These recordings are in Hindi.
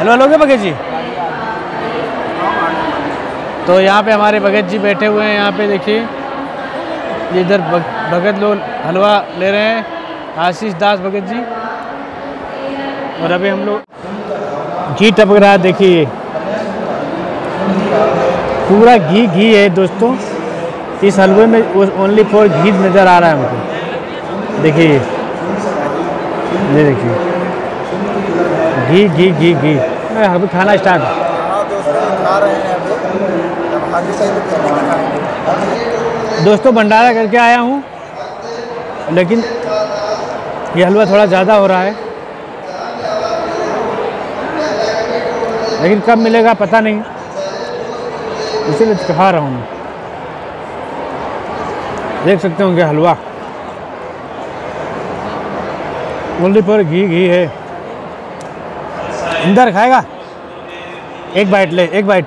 दोस्तों ले रहे हैं। आशीष दास, भगत जी। और अभी हम लोग घी टपक रहा है, देखिए। पूरा घी घी है दोस्तों। इस हलवे में ओनली फॉर घी नज़र आ रहा है हमको। देखिए। देखिए। घी घी घी से तो खाना खाएँगे। दोस्तों भंडारा करके आया हूँ लेकिन ये हलवा थोड़ा ज़्यादा हो रहा है। लेकिन कब मिलेगा पता नहीं। इसीलिए तो खा रहा हूँ मैं। देख सकते होंगे हलवा। ओनली पर घी घी है। अंदर खाएगा। एक बाइट ले, एक बाइट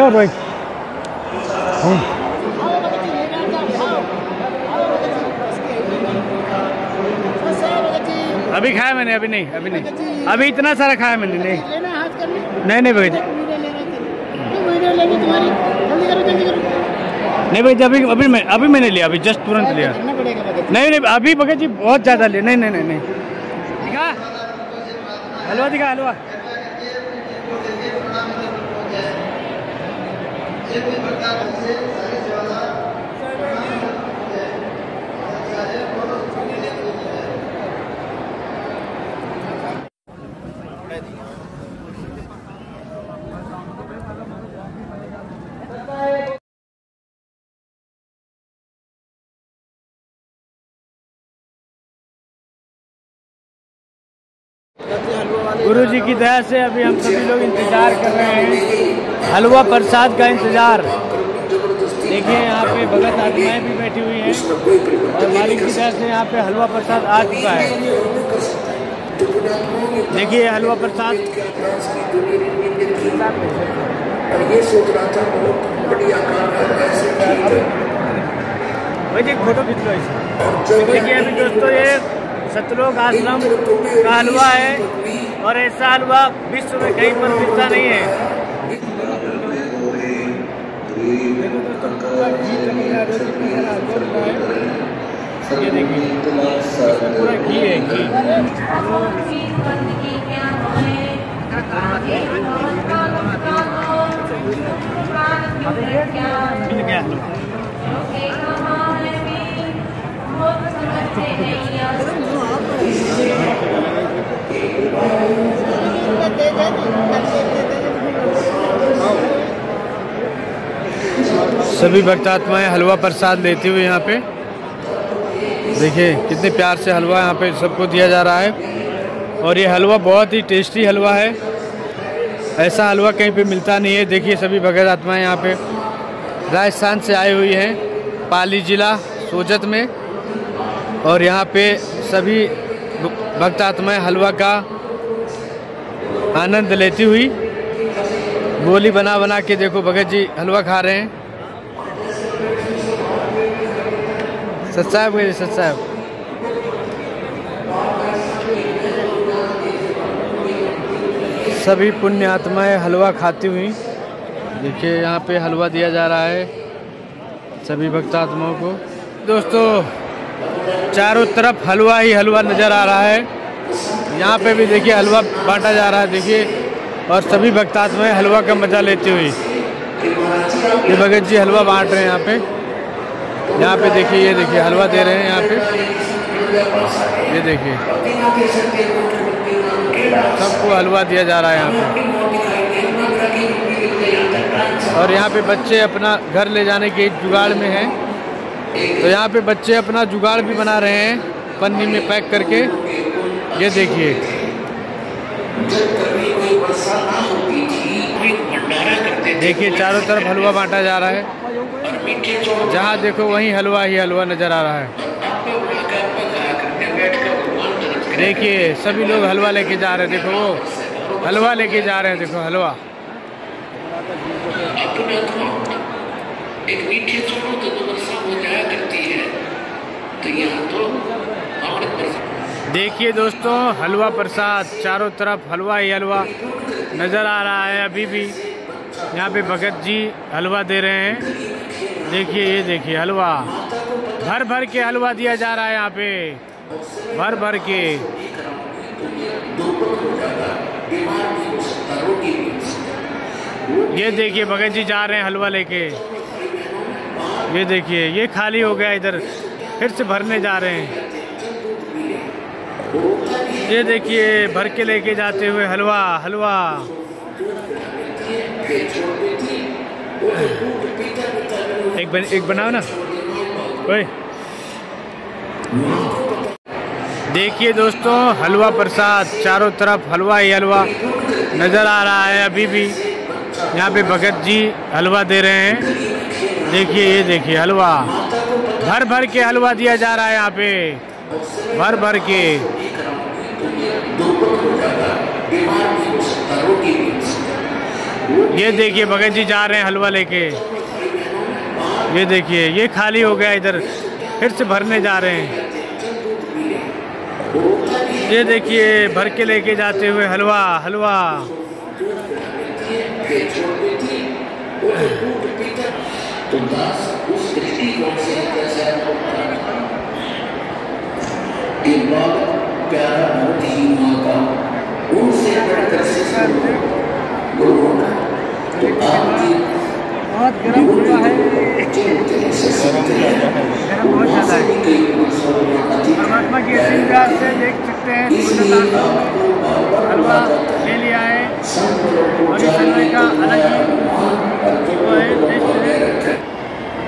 और रोहित अभी खाया मैंने, अभी नहीं अभी नहीं। अभी इतना सारा खाया मैंने, नहीं। नहीं नहीं, भैया नहीं, भैया अभी अभी मैं, अभी मैंने लिया, अभी जस्ट तुरंत लिया। नहीं नहीं, अभी भगत जी बहुत ज़्यादा ले नहीं नहीं नहीं नहीं। दिखा? हलवा दिखा, हलवा। गुरु जी की दया से अभी हम सभी लोग इंतज़ार कर रहे हैं। हलवा प्रसाद का इंतज़ार। देखिए, यहाँ पे भगत आत्माएँ भी बैठी हुई हैं। और मालिक की दया से यहाँ पे हलवा प्रसाद आ चुका है। देखिए हलवा प्रसाद। फ़ोटो देखिए अभी दोस्तों, ये सतलोक आश्रम का हलवा है और ऐसा हलवा विश्व में कहीं पर मिलता नहीं है पूरा घी है। ये देखिए पूरा घी है घी मिल गया सभी भक्तात्माएँ हलवा प्रसाद लेते हुए यहाँ पे। देखिए, कितने प्यार से हलवा यहाँ पे सबको दिया जा रहा है। और ये हलवा बहुत ही टेस्टी हलवा है। ऐसा हलवा कहीं पे मिलता नहीं है। देखिए, सभी भगत आत्माएँ यहाँ पे राजस्थान से आई हुई हैं। पाली जिला, सोजत में। और यहाँ पे सभी भक्त आत्माएँ हलवा का आनंद लेती हुई गोली बना बना के देखो भगत जी हलवा खा रहे हैं। सच साहब गए सच साहब। सभी पुण्य आत्माएँ हलवा खाती हुई, देखिए यहाँ पे हलवा दिया जा रहा है सभी भक्तात्माओं को। दोस्तों चारों तरफ़ हलवा ही हलवा नज़र आ रहा है। यहाँ पे भी देखिए हलवा बांटा जा रहा है, देखिए। और सभी भक्तात्माएँ हलवा का मज़ा लेते हुए। ये भगत जी हलवा बांट रहे हैं यहाँ पे। यहाँ पे देखिए, ये देखिए, हलवा दे रहे हैं यहाँ पे। ये देखिए। सबको हलवा दिया जा रहा है यहाँ पे। और यहाँ पे बच्चे अपना घर ले जाने के जुगाड़ में हैं। तो यहाँ पे बच्चे अपना जुगाड़ भी बना रहे हैं, पन्नी में पैक करके। ये देखिए। देखिए, चारों तरफ़ हलवा बांटा जा रहा है। जहाँ देखो, वहीं हलवा ही हलवा नज़र आ रहा है। देखिए, सभी लोग हलवा लेके जा रहे हैं। देखो वो, हलवा लेके जा रहे हैं। देखो, हलवा। एक मीठे चौलों तो वर्षा हो जाया करती है। तो यहाँ तो अमृत वर्षा देखिए दोस्तों, हलवा प्रसाद, चारों तरफ़ हलवा ही हलवा नज़र आ रहा है अभी भी। यहाँ पे भगत जी हलवा दे रहे हैं। देखिए, ये देखिए हलवा। भर भर के हलवा दिया जा रहा है यहाँ पे। भर भर के। ये देखिए, भगत जी जा रहे हैं हलवा लेके। ये देखिए ये खाली हो गया इधर। फिर से भरने जा रहे हैं। ये देखिए भर के लेके जाते हुए हलवा हलवा। एक बन, एक बनाओ ना। देखिए दोस्तों हलवा प्रसाद चारों तरफ़ हलवा ही हलवा नज़र आ रहा है अभी भी। यहाँ पे भगत जी हलवा दे रहे हैं। देखिए, ये देखिए, हलवा। भर भर के हलवा दिया जा रहा है यहाँ पे। भर भर के। ये देखिए, भगत जी जा रहे हैं हलवा लेके। ये देखिए, ये खाली हो गया इधर। फिर से भरने जा रहे हैं। ये देखिए, भर के लेके जाते हुए हलवा हलवा। तो दास उस दृष्टिकोण से कैसे कि बालक प्यारा बहुत ही माँ का उनसे बढ़कर शिष्य गुरु का तो आपकी बहुत गर्म हुआ है। है। परमात्मा के से देख सकते हैं हलवा ले लिया है और इस हलवे का अलग ही वो है टेस्ट है।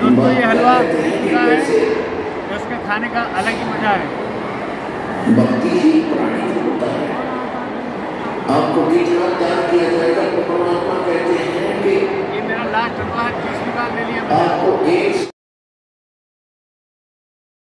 दोस्तों ये हलवा का है उसके खाने का अलग ही मज़ा है। भक्ति ही प्राणी होता है आपको कितना दान किया जाएगा परमात्मा कहते हैं कि ये मेरा लास्ट हलवा है तीसरी बार ले लिया आपको एक